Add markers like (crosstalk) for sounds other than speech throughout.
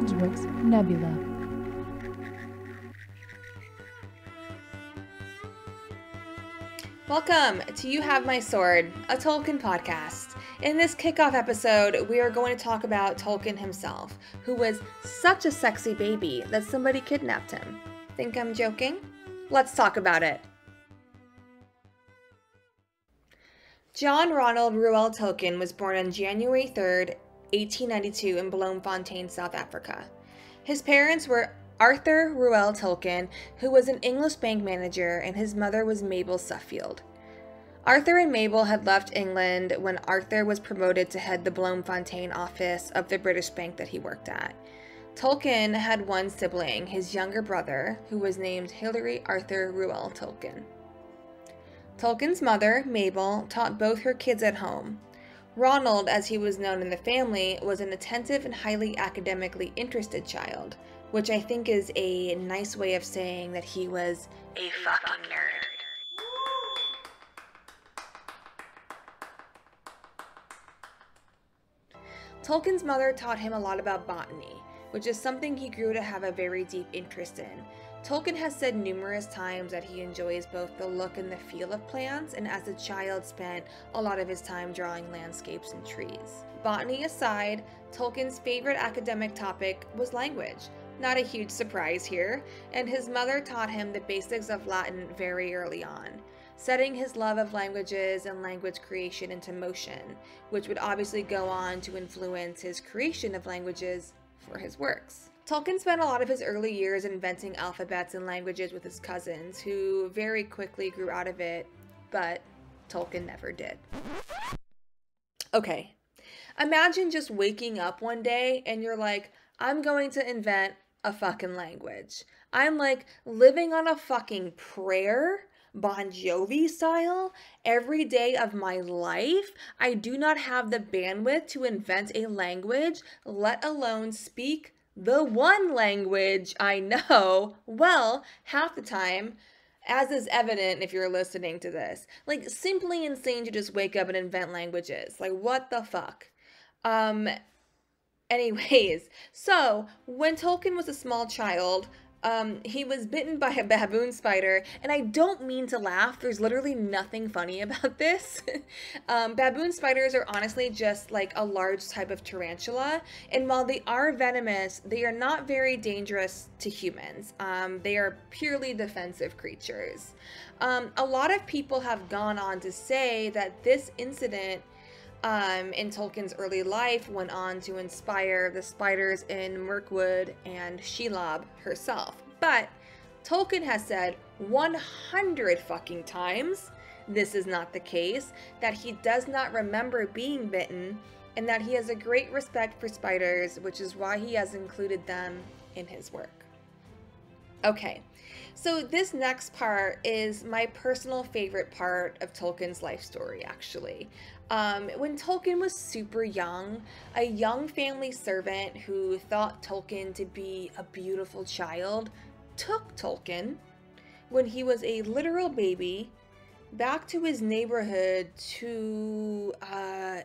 Edgeworks Nebula. Welcome to You Have My Sword, a Tolkien podcast. In this kickoff episode, we are going to talk about Tolkien himself, who was such a sexy baby that somebody kidnapped him. Think I'm joking? Let's talk about it. John Ronald Reuel Tolkien was born on January 3rd, 1892 in Bloemfontein, South Africa. His parents were Arthur Reuel Tolkien, who was an English bank manager, and his mother was Mabel Suffield. Arthur and Mabel had left England when Arthur was promoted to head the Bloemfontein office of the British bank that he worked at. Tolkien had one sibling, his younger brother, who was named Hilary Arthur Reuel Tolkien. Tolkien's mother, Mabel, taught both her kids at home. Ronald, as he was known in the family, was an attentive and highly academically interested child, which I think is a nice way of saying that he was a fucking nerd. Tolkien's mother taught him a lot about botany, which is something he grew to have a very deep interest in. Tolkien has said numerous times that he enjoys both the look and the feel of plants, and as a child spent a lot of his time drawing landscapes and trees. Botany aside, Tolkien's favorite academic topic was language. Not a huge surprise here, and his mother taught him the basics of Latin very early on, setting his love of languages and language creation into motion, which would obviously go on to influence his creation of languages for his works. Tolkien spent a lot of his early years inventing alphabets and languages with his cousins, who very quickly grew out of it, but Tolkien never did. Okay, imagine just waking up one day and you're like, I'm going to invent a fucking language. I'm like living on a fucking prayer. Bon Jovi style every day of my life. I do not have the bandwidth to invent a language, let alone speak the one language I know well half the time, as is evident if you're listening to this. Like, simply insane to just wake up and invent languages. Like, what the fuck? Um, anyways, (laughs) so when Tolkien was a small child, um, he was bitten by a baboon spider, and I don't mean to laugh. There's literally nothing funny about this. (laughs) um, baboon spiders are honestly just like a large type of tarantula, and while they are venomous, they are not very dangerous to humans. Um, they are purely defensive creatures. Um, a lot of people have gone on to say that this incident um, in Tolkien's early life went on to inspire the spiders in Mirkwood and Shelob herself. But Tolkien has said 100 fucking times this is not the case, that he does not remember being bitten, and that he has a great respect for spiders, which is why he has included them in his work. Okay, so this next part is my personal favorite part of Tolkien's life story, actually. Um, when Tolkien was super young, a young family servant who thought Tolkien to be a beautiful child took Tolkien when he was a literal baby back to his neighborhood to uh,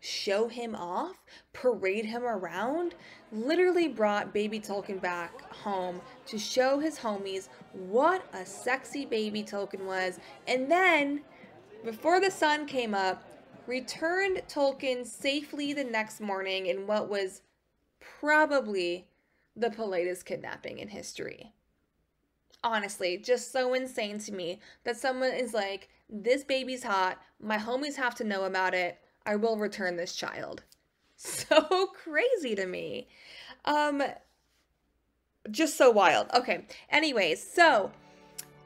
show him off, parade him around, literally brought baby Tolkien back home to show his homies what a sexy baby Tolkien was. And then, before the sun came up, returned Tolkien safely the next morning in what was probably the politest kidnapping in history. Honestly, just so insane to me that someone is like, this baby's hot, my homies have to know about it, I will return this child. (laughs) So crazy to me. Um, just so wild. Okay, anyways, so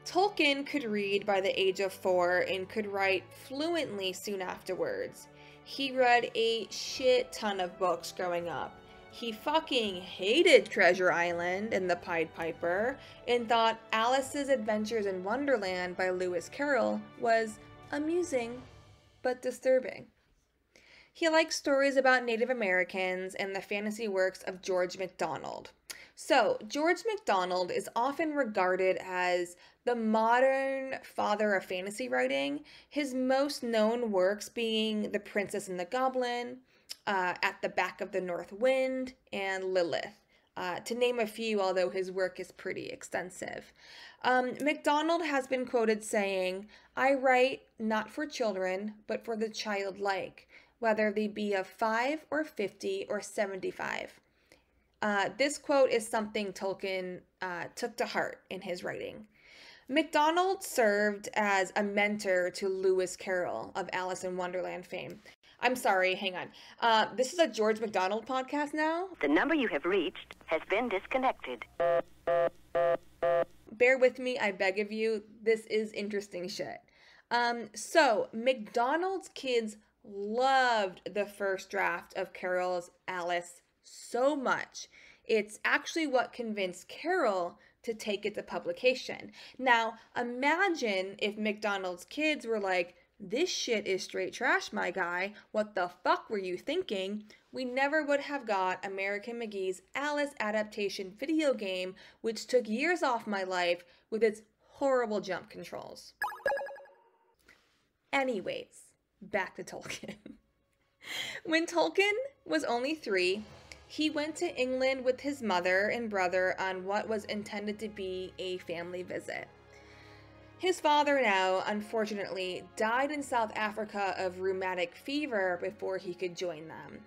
Tolkien could read by the age of four and could write fluently soon afterwards. He read a shit ton of books growing up. He fucking hated Treasure Island and the Pied Piper and thought Alice's Adventures in Wonderland by Lewis Carroll was amusing but disturbing. He liked stories about Native Americans and the fantasy works of George MacDonald. So, George MacDonald is often regarded as the modern father of fantasy writing, his most known works being The Princess and the Goblin, uh, At the Back of the North Wind, and Lilith. uh, to name a few, although his work is pretty extensive. Um, MacDonald has been quoted saying, I write not for children, but for the childlike, whether they be of 5 or 50 or 75. Uh, this quote is something Tolkien uh, took to heart in his writing. MacDonald served as a mentor to Lewis Carroll of Alice in Wonderland fame. I'm sorry, hang on. Uh, this is a George MacDonald podcast now. The number you have reached has been disconnected. Bear with me, I beg of you. This is interesting shit. Um, so, MacDonald's kids loved the first draft of Carroll's Alice so much. It's actually what convinced Carroll to take it to publication. Now, imagine if MacDonald's kids were like, this shit is straight trash, my guy. What the fuck were you thinking? We never would have got American McGee's Alice adaptation video game, which took years off my life with its horrible jump controls. Anyways, back to Tolkien. (laughs) when Tolkien was only three, he went to England with his mother and brother on what was intended to be a family visit. His father now, unfortunately, died in South Africa of rheumatic fever before he could join them.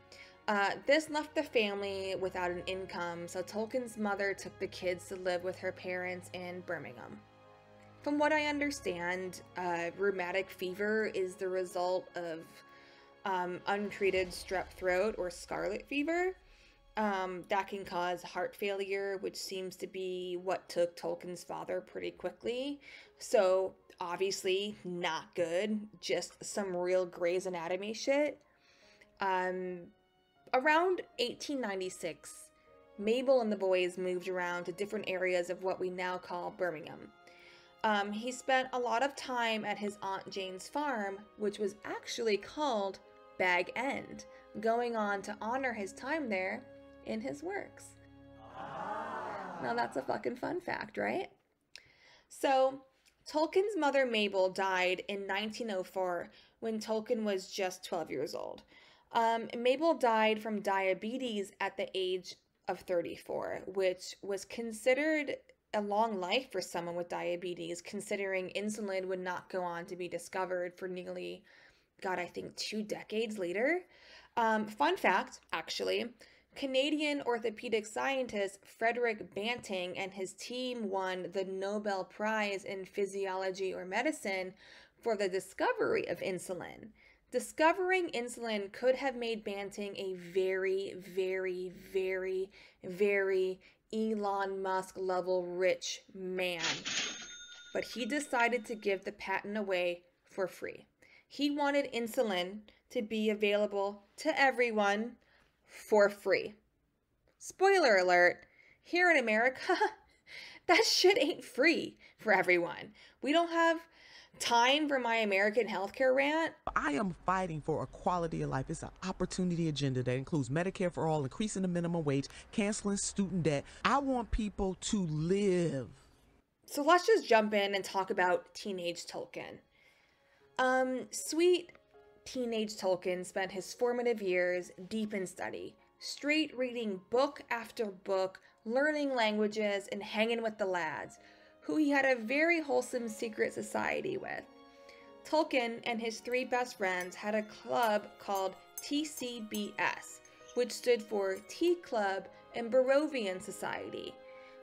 Uh, this left the family without an income, so Tolkien's mother took the kids to live with her parents in Birmingham. From what I understand, uh, rheumatic fever is the result of um, untreated strep throat or scarlet fever. Um, that can cause heart failure, which seems to be what took Tolkien's father pretty quickly. So, obviously, not good. Just some real Grey's Anatomy shit. Um, around 1896, Mabel and the boys moved around to different areas of what we now call Birmingham. Um, he spent a lot of time at his Aunt Jane's farm, which was actually called Bag End, going on to honor his time there in his works. Now that's a fucking fun fact, right? So, Tolkien's mother Mabel died in 1904 when Tolkien was just 12 years old. Um, Mabel died from diabetes at the age of 34, which was considered a long life for someone with diabetes, considering insulin would not go on to be discovered for nearly, God, I think two decades later. Um, fun fact, actually, Canadian orthopedic scientist Frederick Banting and his team won the Nobel Prize in Physiology or Medicine for the discovery of insulin. Discovering insulin could have made Banting a very, very, very, very Elon Musk level rich man. But he decided to give the patent away for free. He wanted insulin to be available to everyone for free. Spoiler alert, here in America, (laughs) that shit ain't free for everyone. We don't have time for my American healthcare rant. I am fighting for a quality of life. It's an opportunity agenda that includes Medicare for all, increasing the minimum wage, canceling student debt. I want people to live. So let's just jump in and talk about teenage Tolkien. Um, sweet teenage Tolkien spent his formative years deep in study, straight reading book after book, learning languages, and hanging with the lads, who he had a very wholesome secret society with. Tolkien and his three best friends had a club called TCBS, which stood for Tea Club and Barrovian Society,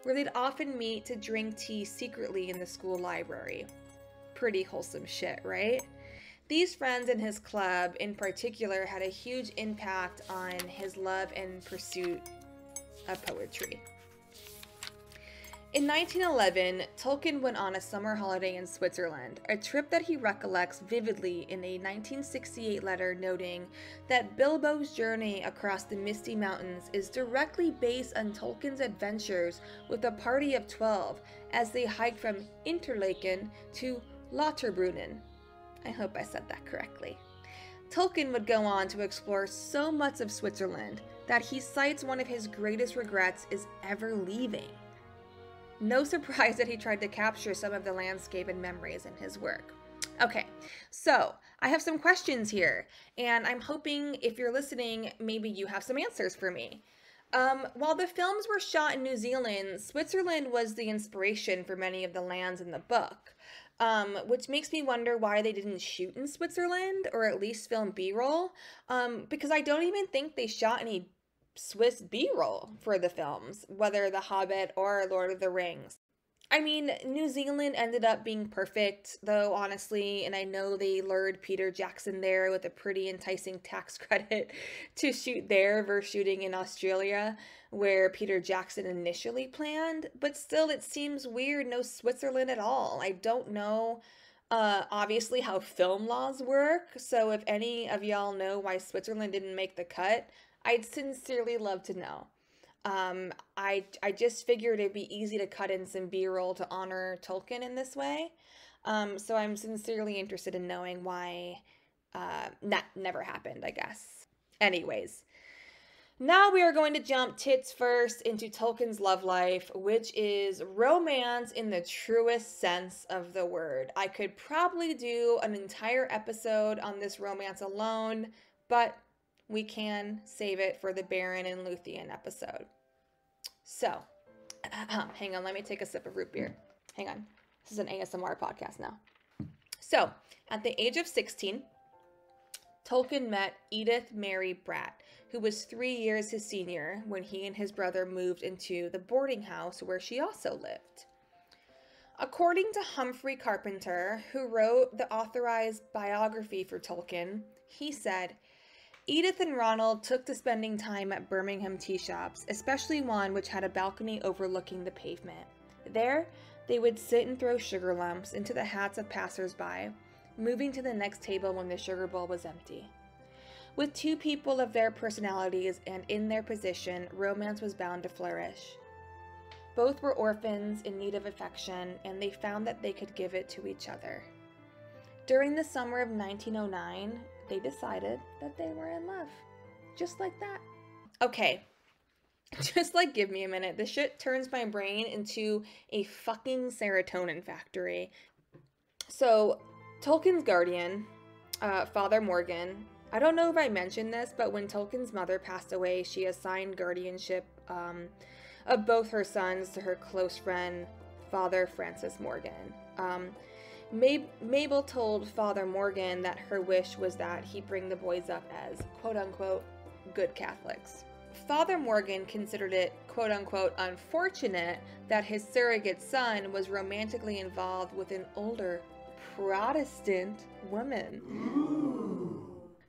where they'd often meet to drink tea secretly in the school library. Pretty wholesome shit, right? These friends in his club, in particular, had a huge impact on his love and pursuit of poetry. In 1911, Tolkien went on a summer holiday in Switzerland, a trip that he recollects vividly in a 1968 letter noting that Bilbo's journey across the Misty Mountains is directly based on Tolkien's adventures with a party of 12 as they hiked from Interlaken to Lauterbrunnen, I hope I said that correctly. Tolkien would go on to explore so much of Switzerland that he cites one of his greatest regrets is ever leaving. No (laughs) surprise that he tried to capture some of the landscape and memories in his work. Okay, so I have some questions here, and I'm hoping if you're listening, maybe you have some answers for me. Um, while the films were shot in New Zealand, Switzerland was the inspiration for many of the lands in the book. Um, which makes me wonder why they didn't shoot in Switzerland or at least film B roll. Um, because I don't even think they shot any Swiss B roll for the films, whether The Hobbit or Lord of the Rings. I mean, New Zealand ended up being perfect, though, honestly, and I know they lured Peter Jackson there with a pretty enticing tax (laughs) credit to shoot there versus shooting in Australia, where Peter Jackson initially planned, but still, it seems weird no Switzerland at all. I don't know, uh, obviously, how film laws work, so if any of y'all know why Switzerland didn't make the cut, I'd sincerely love to know. Um, I I just figured it'd be easy to cut in some B-roll to honor Tolkien in this way. Um, so I'm sincerely interested in knowing why uh, that never happened, I guess. Anyways, now we are going to jump tits first into Tolkien's love life, which is romance in the truest sense of the word. I could probably do an entire episode on this romance alone, but we can save it for the Beren and Luthien episode. So, (clears throat) hang on, let me take a sip of root beer. Hang on. This is an ASMR podcast now. So, at the age of 16, Tolkien met Edith Mary Bratt, who was three years his senior when he and his brother moved into the boarding house where she also lived. According to Humphrey Carpenter, who wrote the authorized biography for Tolkien, he said, Edith and Ronald took to spending time at Birmingham tea shops, especially one which had a balcony overlooking the pavement. There, they would sit and throw sugar lumps into the hats of passers-by, moving to the next table when the sugar bowl was empty. With two people of their personalities and in their position, romance was bound to flourish. Both were orphans in need of affection, and they found that they could give it to each other. During the summer of 1909, they decided that they were in love. Just like that. Okay. (laughs) Just like give me a minute. This shit turns my brain into a fucking serotonin factory. So, Tolkien's guardian, uh, Father Morgan, I don't know if I mentioned this, but when Tolkien's mother passed away, she assigned guardianship um, of both her sons to her close friend, Father Francis Morgan. Um, Mabel told Father Morgan that her wish was that he bring the boys up as quote unquote good Catholics. Father Morgan considered it quote unquote unfortunate that his surrogate son was romantically involved with an older Protestant woman.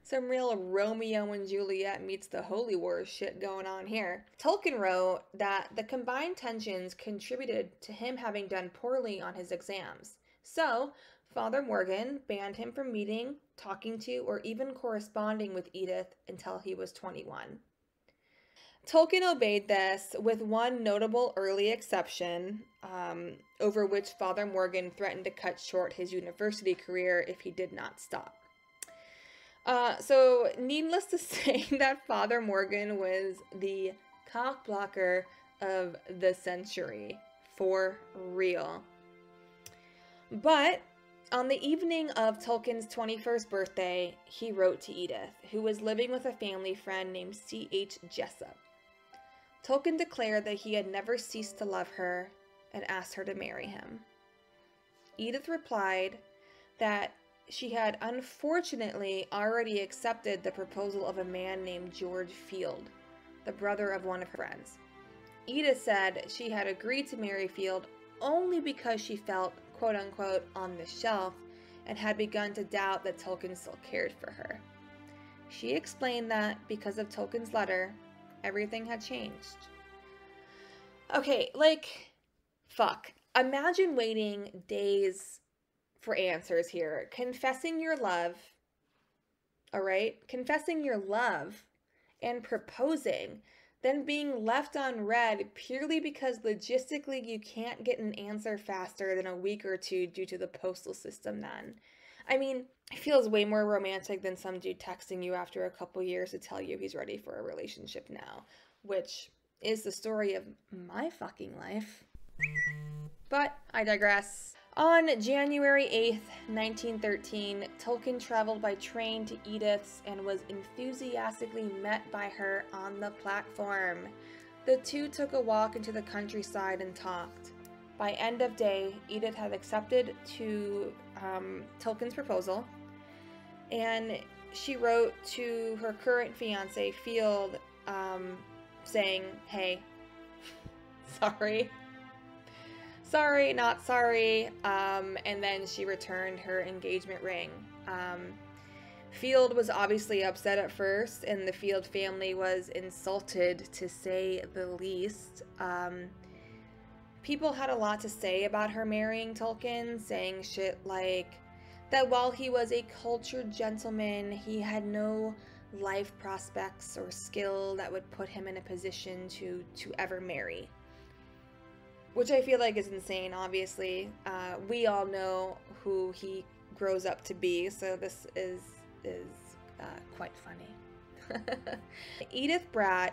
Some real Romeo and Juliet meets the Holy Wars shit going on here. Tolkien wrote that the combined tensions contributed to him having done poorly on his exams. So, Father Morgan banned him from meeting, talking to, or even corresponding with Edith until he was 21. Tolkien obeyed this, with one notable early exception, um, over which Father Morgan threatened to cut short his university career if he did not stop. Uh, so, needless to (laughs) say, that Father Morgan was the cock blocker of the century. For real. But on the evening of Tolkien's 21st birthday, he wrote to Edith, who was living with a family friend named C.H. Jessop. Tolkien declared that he had never ceased to love her and asked her to marry him. Edith replied that she had unfortunately already accepted the proposal of a man named George Field, the brother of one of her friends. Edith said she had agreed to marry Field only because she felt quote unquote on the shelf and had begun to doubt that Tolkien still cared for her. She explained that because of Tolkien's letter, everything had changed. Okay, like, fuck. Imagine waiting days for answers here. Confessing your love, all right? Confessing your love and proposing then being left on unread purely because logistically you can't get an answer faster than a week or two due to the postal system then. I mean, it feels way more romantic than some dude texting you after a couple years to tell you he's ready for a relationship now, which is the story of my fucking life. But I digress. On January 8th, 1913, Tolkien traveled by train to Edith's and was enthusiastically met by her on the platform. The two took a walk into the countryside and talked. By end of day, Edith had accepted to um, Tolkien's proposal, and she wrote to her current fiance, Field, um, saying, "Hey, (laughs) sorry." Sorry, not sorry. Um, and then she returned her engagement ring. Um, Field was obviously upset at first, and the Field family was insulted to say the least. Um, people had a lot to say about her marrying Tolkien, saying shit like that while he was a cultured gentleman, he had no life prospects or skill that would put him in a position to to ever marry which I feel like is insane. Obviously, uh, we all know who he grows up to be, so this is is uh, quite funny. (laughs) Edith Bratt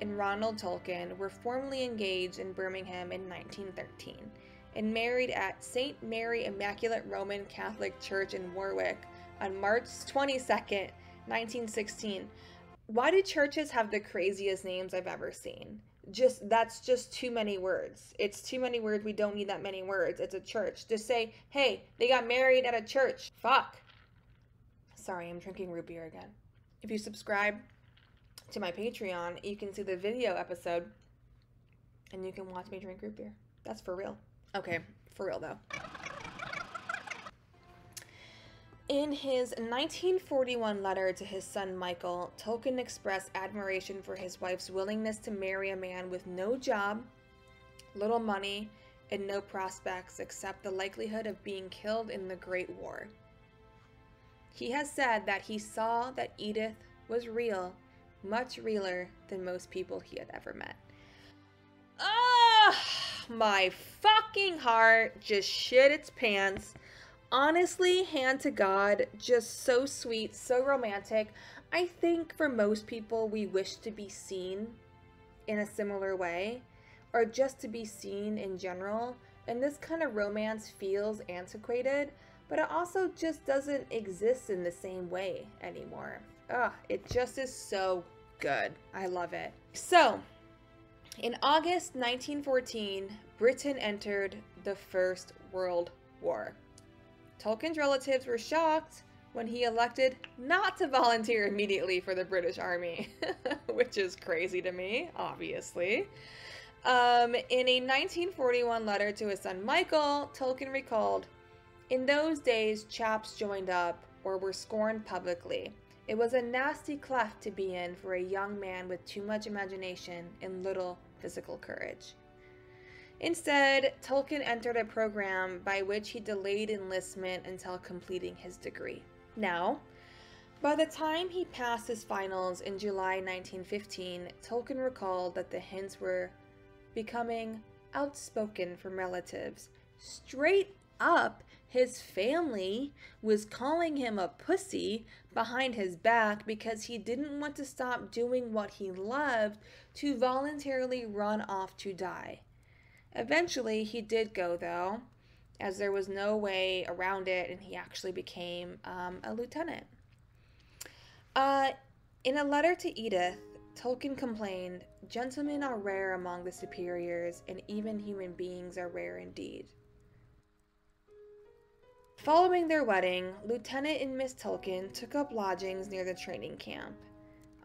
and Ronald Tolkien were formally engaged in Birmingham in 1913 and married at St. Mary Immaculate Roman Catholic Church in Warwick on March 22nd, 1916. Why do churches have the craziest names I've ever seen? Just that's just too many words. It's too many words. We don't need that many words. It's a church. Just say, hey, they got married at a church. Fuck. Sorry, I'm drinking root beer again. If you subscribe to my Patreon, you can see the video episode and you can watch me drink root beer. That's for real. Okay, for real though. In his 1941 letter to his son Michael, Tolkien expressed admiration for his wife's willingness to marry a man with no job, little money, and no prospects except the likelihood of being killed in the Great War. He has said that he saw that Edith was real, much realer than most people he had ever met. Ah, my fucking heart just shit its pants honestly, hand to God, just so sweet, so romantic. I think for most people, we wish to be seen in a similar way, or just to be seen in general. And this kind of romance feels antiquated, but it also just doesn't exist in the same way anymore. Ugh, it just is so good. I love it. So, in August 1914, Britain entered the First World War. Tolkien's relatives were shocked when he elected not to volunteer immediately for the British Army, (laughs) which is crazy to me, obviously. Um, in a 1941 letter to his son Michael, Tolkien recalled In those days, chaps joined up or were scorned publicly. It was a nasty cleft to be in for a young man with too much imagination and little physical courage. Instead, Tolkien entered a program by which he delayed enlistment until completing his degree. Now, by the time he passed his finals in July 1915, Tolkien recalled that the hints were becoming outspoken from relatives. Straight up, his family was calling him a pussy behind his back because he didn't want to stop doing what he loved to voluntarily run off to die. Eventually, he did go, though, as there was no way around it, and he actually became um, a lieutenant. Uh, in a letter to Edith, Tolkien complained Gentlemen are rare among the superiors, and even human beings are rare indeed. Following their wedding, Lieutenant and Miss Tolkien took up lodgings near the training camp.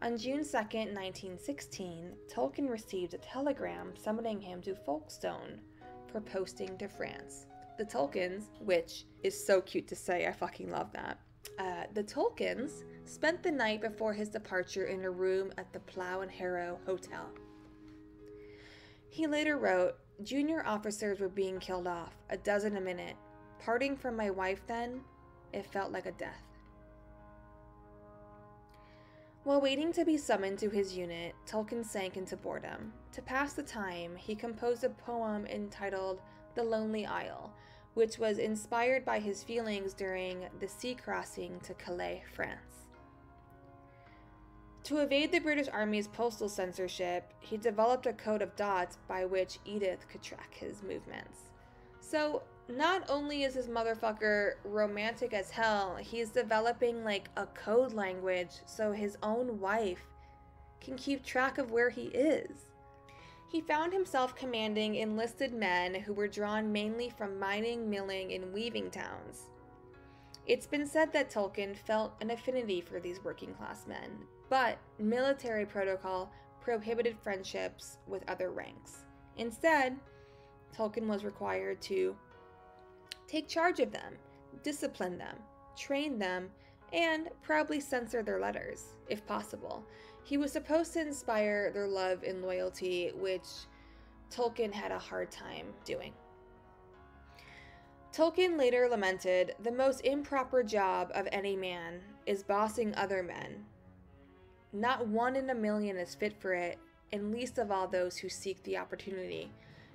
On June 2, 1916, Tolkien received a telegram summoning him to Folkestone for posting to France. The Tolkiens, which is so cute to say, I fucking love that. Uh, the Tolkiens spent the night before his departure in a room at the Plough and Harrow Hotel. He later wrote, Junior officers were being killed off, a dozen a minute. Parting from my wife then, it felt like a death. While waiting to be summoned to his unit, Tolkien sank into boredom. To pass the time, he composed a poem entitled The Lonely Isle, which was inspired by his feelings during the sea crossing to Calais, France. To evade the British Army's postal censorship, he developed a code of dots by which Edith could track his movements. So, not only is this motherfucker romantic as hell, he's developing like a code language so his own wife can keep track of where he is. He found himself commanding enlisted men who were drawn mainly from mining, milling, and weaving towns. It's been said that Tolkien felt an affinity for these working class men, but military protocol prohibited friendships with other ranks. Instead, Tolkien was required to take charge of them, discipline them, train them, and probably censor their letters, if possible. He was supposed to inspire their love and loyalty, which Tolkien had a hard time doing. Tolkien later lamented the most improper job of any man is bossing other men. Not one in a million is fit for it, and least of all those who seek the opportunity.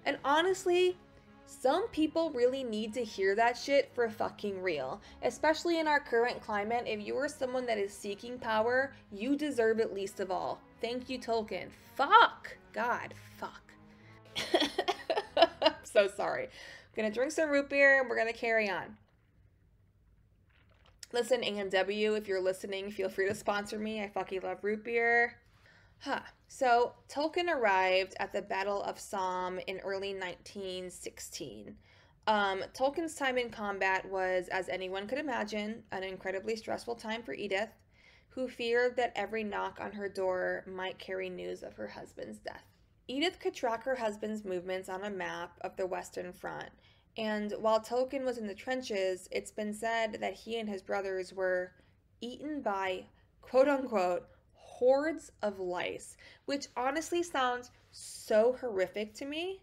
And honestly, some people really need to hear that shit for fucking real. Especially in our current climate, if you are someone that is seeking power, you deserve it least of all. Thank you, Tolkien. Fuck! God, fuck. (laughs) so sorry. I'm gonna drink some root beer and we're gonna carry on. Listen, A&W, if you're listening, feel free to sponsor me. I fucking love root beer. Huh. So Tolkien arrived at the Battle of Somme in early 1916. Um, Tolkien's time in combat was, as anyone could imagine, an incredibly stressful time for Edith, who feared that every knock on her door might carry news of her husband's death. Edith could track her husband's movements on a map of the Western Front, and while Tolkien was in the trenches, it's been said that he and his brothers were eaten by quote unquote hordes of lice, which honestly sounds so horrific to me.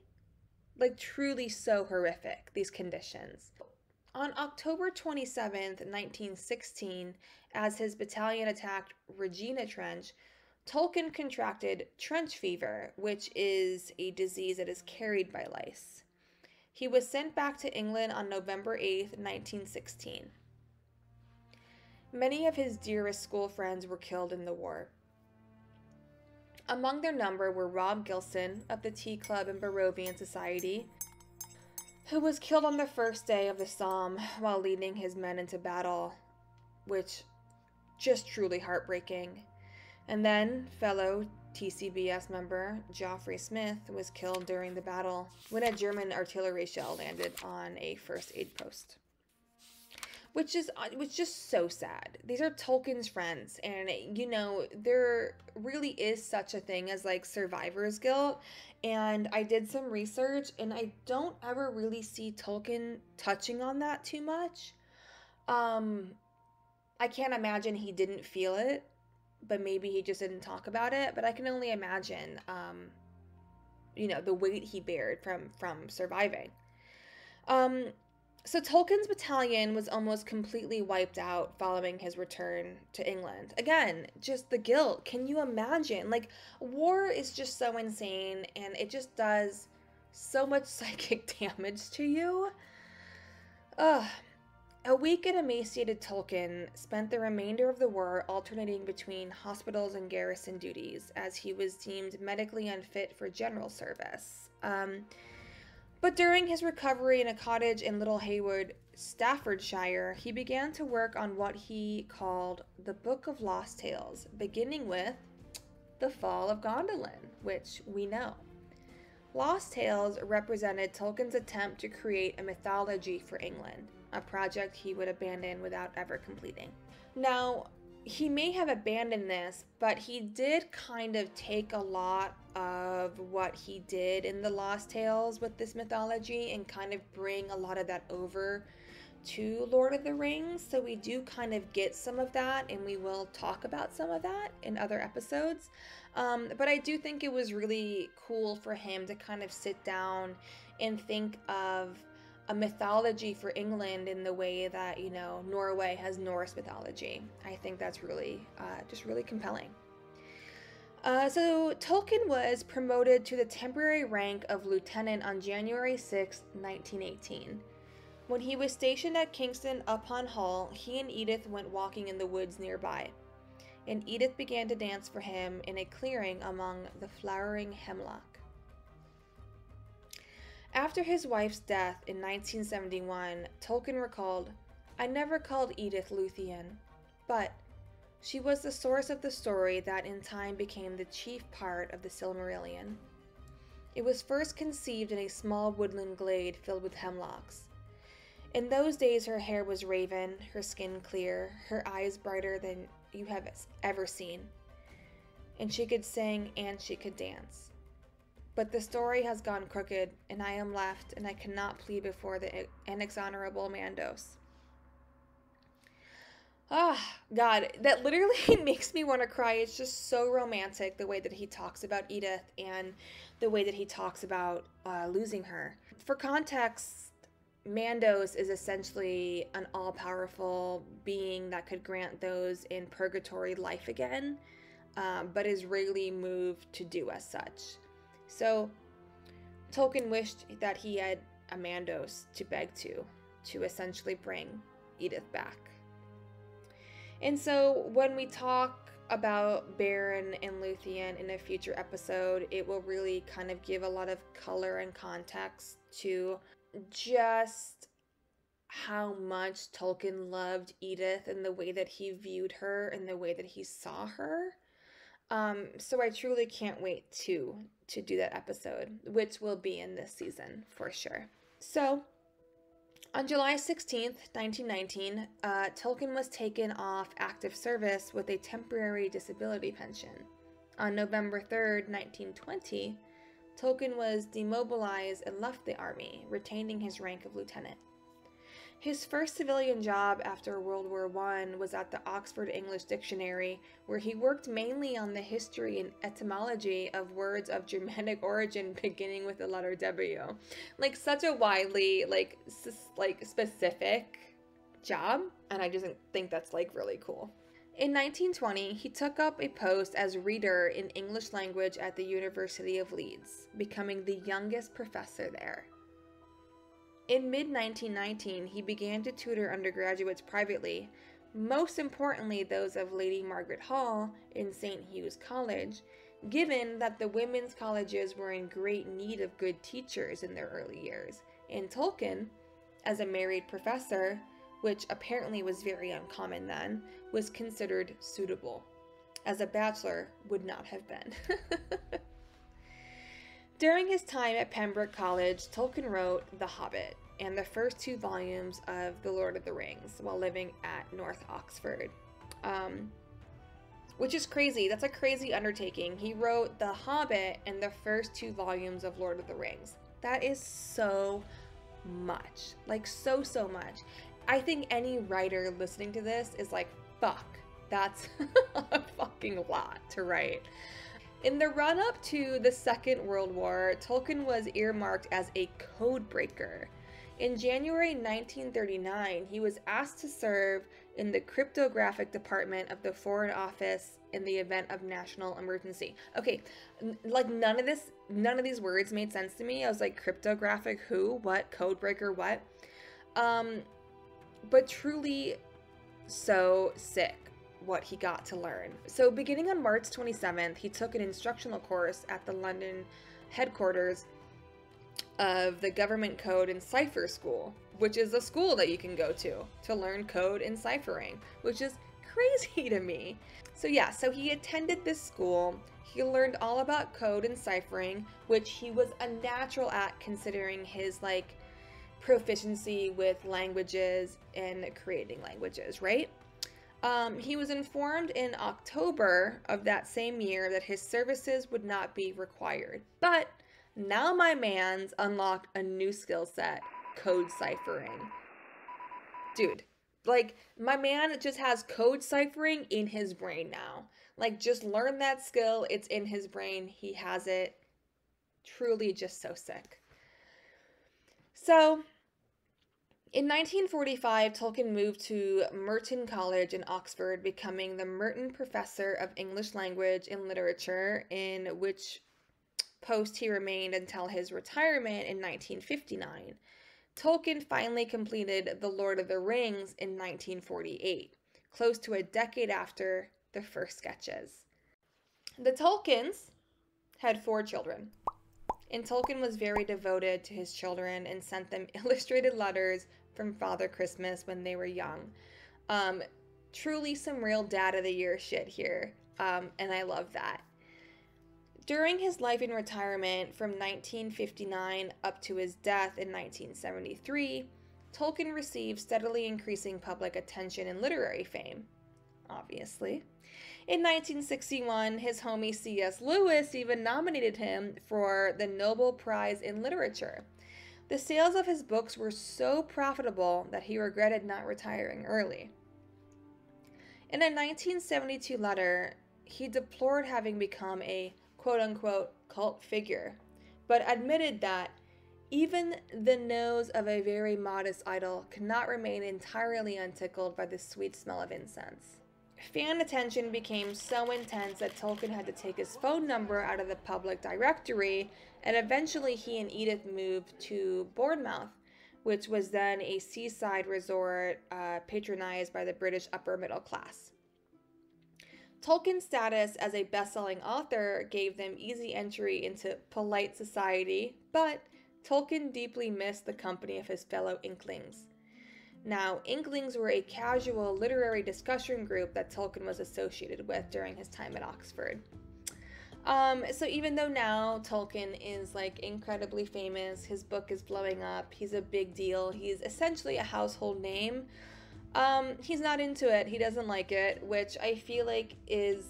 Like, truly so horrific, these conditions. On October 27th, 1916, as his battalion attacked Regina Trench, Tolkien contracted trench fever, which is a disease that is carried by lice. He was sent back to England on November 8th, 1916. Many of his dearest school friends were killed in the war. Among their number were Rob Gilson of the Tea Club and Barrovian Society, who was killed on the first day of the Somme while leading his men into battle, which just truly heartbreaking. And then fellow TCBS member Geoffrey Smith was killed during the battle when a German artillery shell landed on a first aid post which is uh, was just so sad. These are Tolkien's friends, and you know there really is such a thing as like survivor's guilt. And I did some research, and I don't ever really see Tolkien touching on that too much. Um, I can't imagine he didn't feel it, but maybe he just didn't talk about it. But I can only imagine, um, you know, the weight he bared from from surviving. Um, so Tolkien's battalion was almost completely wiped out following his return to England. Again, just the guilt. Can you imagine? Like war is just so insane and it just does so much (laughs) psychic damage to you. Ugh. A weak and emaciated Tolkien spent the remainder of the war alternating between hospitals and garrison duties as he was deemed medically unfit for general service. Um, but during his recovery in a cottage in Little Haywood, Staffordshire, he began to work on what he called the Book of Lost Tales, beginning with the Fall of Gondolin, which we know. Lost Tales represented Tolkien's attempt to create a mythology for England, a project he would abandon without ever completing. Now, he may have abandoned this, but he did kind of take a lot of what he did in the Lost Tales with this mythology and kind of bring a lot of that over to Lord of the Rings. So we do kind of get some of that, and we will talk about some of that in other episodes. Um, but I do think it was really cool for him to kind of sit down and think of a mythology for England in the way that, you know, Norway has Norse mythology. I think that's really, uh, just really compelling. Uh, so Tolkien was promoted to the temporary rank of lieutenant on January 6, 1918. When he was stationed at Kingston upon Hull, he and Edith went walking in the woods nearby, and Edith began to dance for him in a clearing among the flowering hemlock. After his wife's death in 1971, Tolkien recalled, I never called Edith Luthien, but she was the source of the story that in time became the chief part of the Silmarillion. It was first conceived in a small woodland glade filled with hemlocks. In those days, her hair was raven, her skin clear, her eyes brighter than you have ever seen. And she could sing and she could dance. But the story has gone crooked, and I am left, and I cannot plead before the inexorable Mandos. Ah, God, that literally (laughs) makes me want to cry. It's just so romantic the way that he talks about Edith and the way that he talks about uh, losing her. For context, Mandos is essentially an all powerful being that could grant those in purgatory life again, um, but is rarely moved to do as such. So, Tolkien wished that he had a Mandos to beg to, to essentially bring Edith back. And so when we talk about Beren and Luthien in a future episode, it will really kind of give a lot of color and context to just how much Tolkien loved Edith and the way that he viewed her and the way that he saw her. Um, so I truly can't wait to to do that episode, which will be in this season for sure. So on July 16th, 1919, uh, Tolkien was taken off active service with a temporary disability pension. On November 3rd, 1920, Tolkien was demobilized and left the army, retaining his rank of lieutenant. His first civilian job after World War I was at the Oxford English Dictionary, where he worked mainly on the history and etymology of words of Germanic (laughs) origin beginning with the letter W. Like such a widely like like specific job, and I just think that's like really cool. In 1920, he took up a post as reader in English language at the University of Leeds, becoming the youngest professor there. In mid 1919, he began to tutor undergraduates privately, most importantly those of Lady Margaret Hall in St. Hugh's College, given that the women's colleges were in great need of good teachers in their early years. And Tolkien, as a married professor, which apparently was very uncommon then, was considered suitable, as a bachelor would not have been. (laughs) During his time at Pembroke College, Tolkien wrote The Hobbit and the first two volumes of The Lord of the Rings while living at North Oxford. Um, which is crazy. That's a crazy undertaking. He wrote The Hobbit and the first two volumes of Lord of the Rings. That is so much. Like, so, so much. I think any writer listening to this is like, fuck, that's (laughs) a fucking lot to write. In the run up to the Second World War, Tolkien was earmarked as a codebreaker. In January 1939, he was asked to serve in the cryptographic department of the Foreign Office in the event of national emergency. Okay, like none of this, none of these words made sense to me. I was like, cryptographic who? What? Codebreaker what? Um, but truly so sick what he got to learn. So, beginning on March 27th, he took an instructional course at the London headquarters of the Government Code and Cipher School, which is a school that you can go to to learn code and ciphering, which is crazy (laughs) to me. So, yeah, so he attended this school. He learned all about code and ciphering, which he was a natural at considering his like proficiency with languages and creating languages, right? Um, he was informed in October of that same year that his services would not be required. But now my man's unlocked a new skill set code ciphering. Dude, like my man just has code ciphering in his brain now. Like just learn that skill, it's in his brain, he has it. Truly just so sick. So, in 1945, Tolkien moved to Merton College in Oxford, becoming the Merton Professor of English Language and Literature, in which post he remained until his retirement in 1959. Tolkien finally completed The Lord of the Rings in 1948, close to a decade after the first sketches. The Tolkiens had four children And Tolkien was very devoted to his children and sent them (laughs) illustrated letters from Father Christmas when they were young. Um, truly some real dad of the year shit here. Um, and I love that. During his life in retirement from 1959 up to his death in 1973, Tolkien received steadily increasing public attention and literary fame. Obviously. In 1961, his homie C.S. Lewis even nominated him for the Nobel Prize in Literature. The sales of his books were so profitable that he regretted not retiring early. In a 1972 letter, he deplored having become a quote unquote cult figure, but admitted that even the nose of a very modest idol cannot remain entirely untickled by the sweet smell of incense. Fan attention became so intense that Tolkien had to take his phone number out of the public directory, and eventually he and Edith moved to Bournemouth, which was then a seaside resort uh, patronized by the British upper middle class. Tolkien's status as a best selling author gave them easy entry into polite society, but Tolkien deeply missed the company of his fellow Inklings. Now, Inklings were a casual literary discussion group that Tolkien was associated with during his time at Oxford. Um, so even though now Tolkien is like incredibly famous, his book is blowing up, he's a big deal, he's essentially a household name, um, he's not into it. He doesn't like it, which I feel like is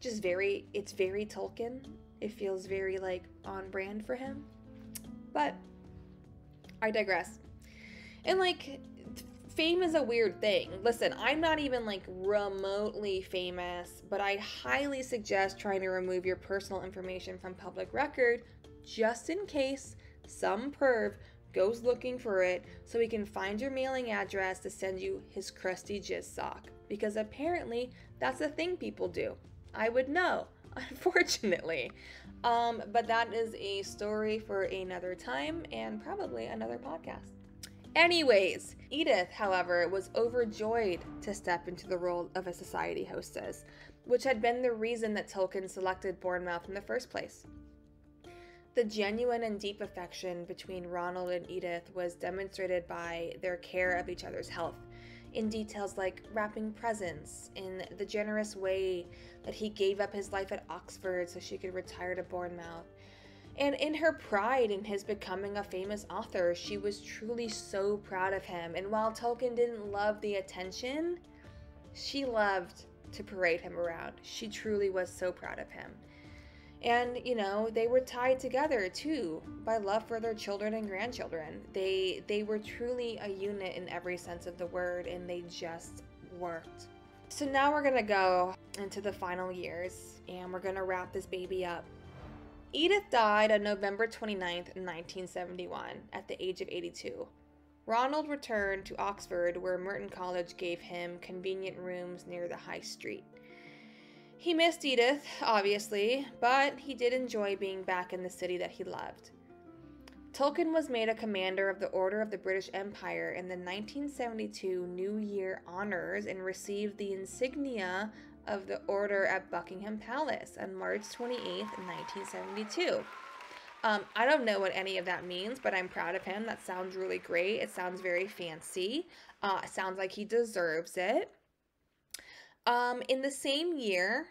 just very, it's very Tolkien. It feels very like on brand for him. But I digress. And like, fame is a weird thing. Listen, I'm not even like remotely famous, but I highly suggest trying to remove your personal information from public record just in case some perv goes looking for it so he can find your mailing address to send you his crusty jizz sock. Because apparently that's a thing people do. I would know, (laughs) unfortunately. Um, but that is a story for another time and probably another podcast. Anyways, Edith, however, was overjoyed to step into the role of a society hostess, which had been the reason that Tolkien selected Bournemouth in the first place. The genuine and deep affection between Ronald and Edith was demonstrated by their care of each other's health, in details like wrapping presents, in the generous way that he gave up his life at Oxford so she could retire to Bournemouth. And in her pride in his becoming a famous author, she was truly so proud of him. And while Tolkien didn't love the attention, she loved to parade him around. She truly was so proud of him. And, you know, they were tied together too by love for their children and grandchildren. They they were truly a unit in every sense of the word and they just worked. So now we're going to go into the final years and we're going to wrap this baby up. Edith died on November 29, 1971, at the age of 82. Ronald returned to Oxford, where Merton College gave him convenient rooms near the high street. He missed Edith, obviously, but he did enjoy being back in the city that he loved. Tolkien was made a commander of the Order of the British Empire in the 1972 New Year Honours and received the insignia of the Order at Buckingham Palace on March 28, 1972. Um, I don't know what any of that means, but I'm proud of him. That sounds really great. It sounds very fancy. Uh, it sounds like he deserves it. Um, in the same year,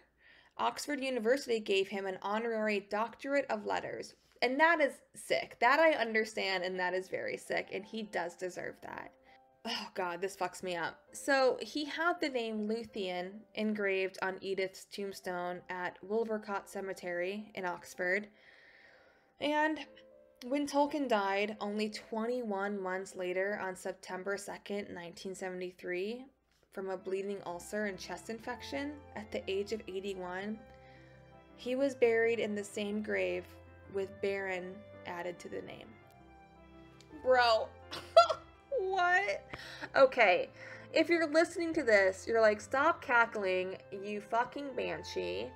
Oxford University gave him an honorary doctorate of letters. And that is sick. That I understand, and that is very sick, and he does deserve that. Oh god, this fucks me up. So he had the name Luthien engraved on Edith's tombstone at Wolvercote Cemetery in Oxford. And when Tolkien died only 21 months later on September 2nd, 1973, from a bleeding ulcer and chest infection at the age of 81. He was buried in the same grave with Beren added to the name. Bro, what? Okay, if you're listening to this, you're like, stop cackling, you fucking banshee.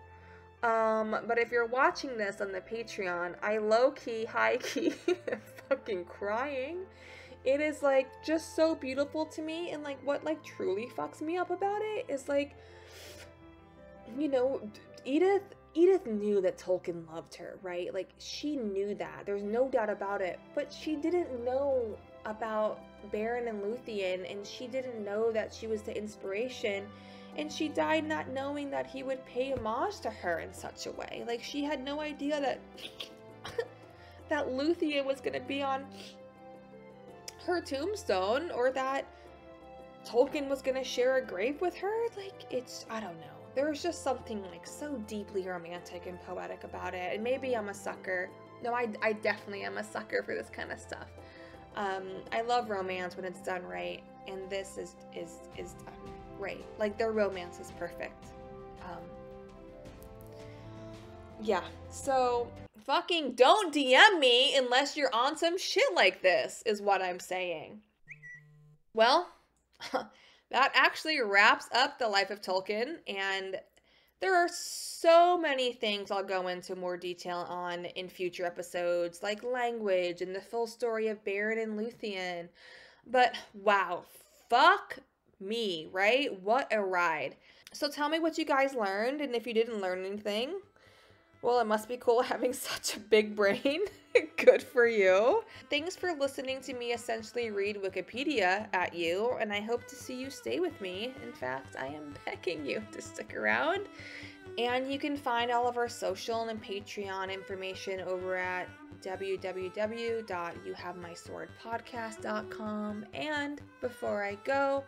Um, but if you're watching this on the Patreon, I low key, high key, (laughs) fucking crying it is like just so beautiful to me and like what like truly fucks me up about it is like you know edith Edith knew that Tolkien loved her, right? Like she knew that. There's no doubt about it. But she didn't know about Beren and Luthien and she didn't know that she was the inspiration and she died not knowing that he would pay homage to her in such a way. Like she had no idea that (coughs) that Luthien was going to be on her tombstone or that Tolkien was going to share a grave with her. Like it's I don't know. There's just something like so deeply romantic and poetic about it. And maybe I'm a sucker. No, I, I definitely am a sucker for this kind of stuff. Um, I love romance when it's done right, and this is is is done right. Like their romance is perfect. Um, yeah. So fucking don't DM me unless you're on some shit like this. Is what I'm saying. Well, (laughs) that actually wraps up the life of Tolkien, and there are so many things I'll go into more detail on in future episodes, like language and the full story of Beren and Luthien. But wow, fuck me, right? What a ride. So tell me what you guys learned, and if you didn't learn anything, well, it must be cool (laughs) having such a big brain. (laughs) Good for you. Thanks for listening to me essentially read Wikipedia at you, and I hope to see you stay with me. In fact, I am begging you to stick around. And you can find all of our social and Patreon information over at www.youhavemyswordpodcast.com. And before I go,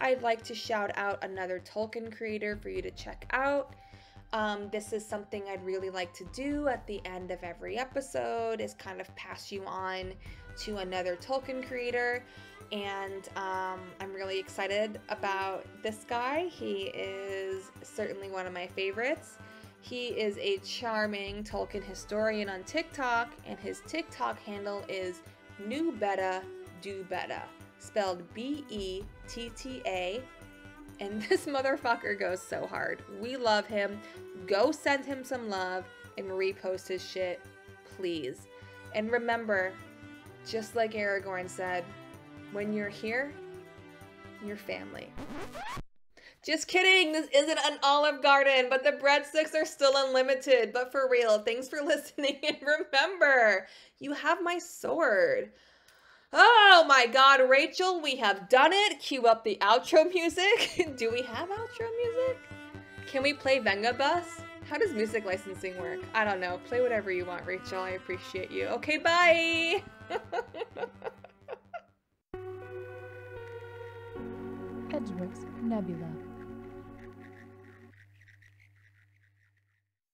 I'd like to shout out another Tolkien creator for you to check out. Um, this is something I'd really like to do at the end of every episode is kind of pass you on to another Tolkien creator. And um, I'm really excited about this guy. He is certainly one of my favorites. He is a charming Tolkien historian on TikTok, and his TikTok handle is New Betta Do Betta, spelled B E T T A and (laughs) this motherfucker goes so hard. We love him. Go send him some love and repost his shit, please. And remember, just like Aragorn said, when you're here, you're family. Just kidding, this isn't an Olive Garden, but the breadsticks are still unlimited. But for real, thanks for (laughs) listening. And remember, you have my sword. Oh my god, Rachel, we have done it. Cue up the outro music. (laughs) Do we have outro music? Can we play Venga Bus? How does music licensing work? I don't know. Play whatever you want, Rachel. I appreciate you. Okay, bye! Edgeworks Nebula.